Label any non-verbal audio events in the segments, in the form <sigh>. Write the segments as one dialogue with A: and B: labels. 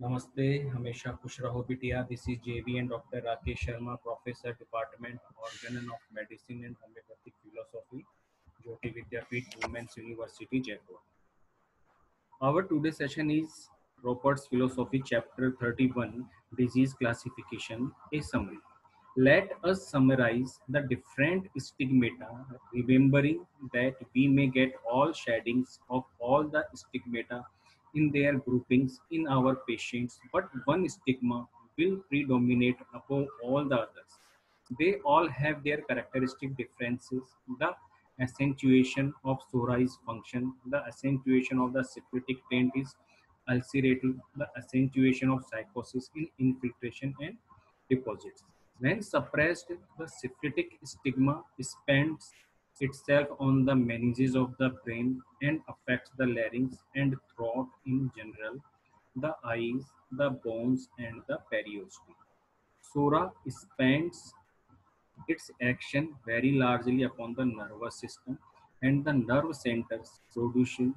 A: नमस्ते हमेशा खुश रहो बिटिया this is JV and doctor Rakesh Sharma professor department organon of medicine and homoeopathic philosophy Jyoti Vidyapeeth women's university Jaipur our today session is Robert's philosophy chapter 31 disease classification a summary let us summarize the different stigmata remembering that we may get all shadings of all the stigmata in their groupings in our patients, but one stigma will predominate above all the others. They all have their characteristic differences. The accentuation of psoriasis function, the accentuation of the syphilitic taint is ulcerative, the accentuation of psychosis in infiltration and deposits. When suppressed, the syphilitic stigma spends itself on the meninges of the brain and affects the larynx and throat in general, the eyes, the bones, and the periosteum. Sora spends its action very largely upon the nervous system and the nerve centers producing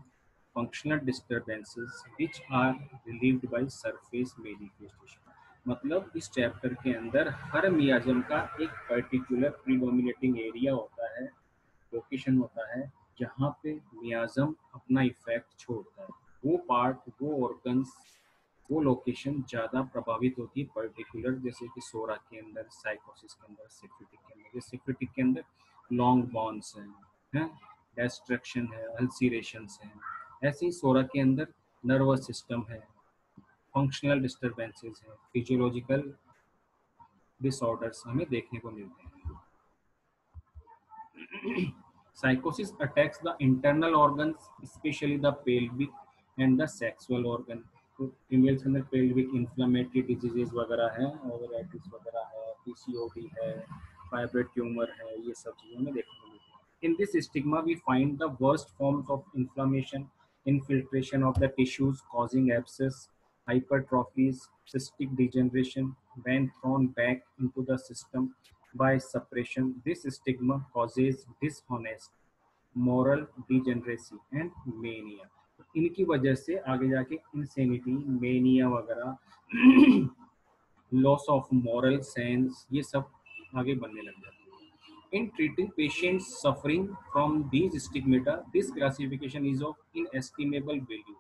A: functional disturbances which are relieved by surface manifestation. मतलब इस chapter के अंदर हर मियाजम का एक particular predominating area होता है location होता है जहाँ पे मियाजम अपना इफ़ेक्ट छोड़ता है। वो पार्ट वो ऑर्गन्स वो लोकेशन ज़्यादा प्रभावित होती है पर्टिकुलर जैसे कि सोरा के अंदर साइकोसिस के अंदर सिक्रिटिक के अंदर। सिक्रिटिक के अंदर लॉन्ग बॉन्स हैं डेस्ट्रक्शन है अल्सीरेशन है। ऐसे ही सोरा के अंदर नर्वस सिस्टम है फंक्शनल डिस्टर्बेंसेस है फिजियोलॉजिकल डिसऑर्डर्स हमें देखने को मिलते हैं। Psychosis attacks the internal organs, especially the pelvic and the sexual organ. तो फीमेल्स के अंदर पेल्विक इन्फ्लामेटरी डिजीजेज वगैरह हैं ओवराइटिस वगैरह है पीसीओडी है फाइब्रोइड ट्यूमर है ये सब चीज़ें हमें देखने को मिलती हैं in this stigma we find the worst forms of inflammation infiltration of the tissues causing abscess, hypertrophies, cystic degeneration when thrown back into the system by suppression. This stigma causes dishonest, moral degeneracy and mania. इनकी वजह से आगे जाके insanity mania वगैरह loss of moral sense ये सब आगे बनने लग जाते हैं in treating patients suffering from these stigmata this classification is of inestimable value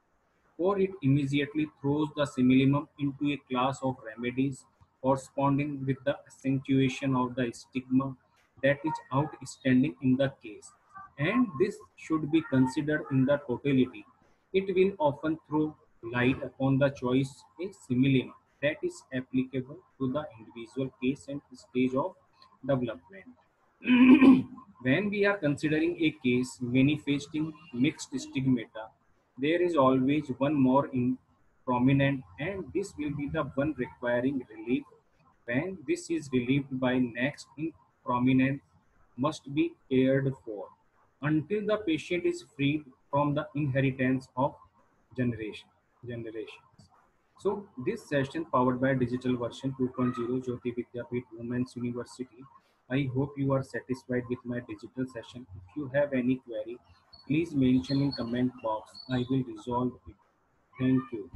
A: or it immediately throws the simillimum into a class of remedies corresponding with the accentuation of the stigma that is outstanding in the case. And this should be considered in the totality. It will often throw light upon the choice a simillimum that is applicable to the individual case and stage of development. <clears throat> when we are considering a case manifesting mixed stigmata, there is always one more in prominent and this will be the one requiring relief. When this is relieved by next in prominent must be cared for until the patient is freed from the inheritance of generation generations. So this session powered by digital version 2.0 jyoti vidyapeeth women's university i hope you are satisfied with my digital session. If you have any query please mention in comment box. I will resolve it. Thank you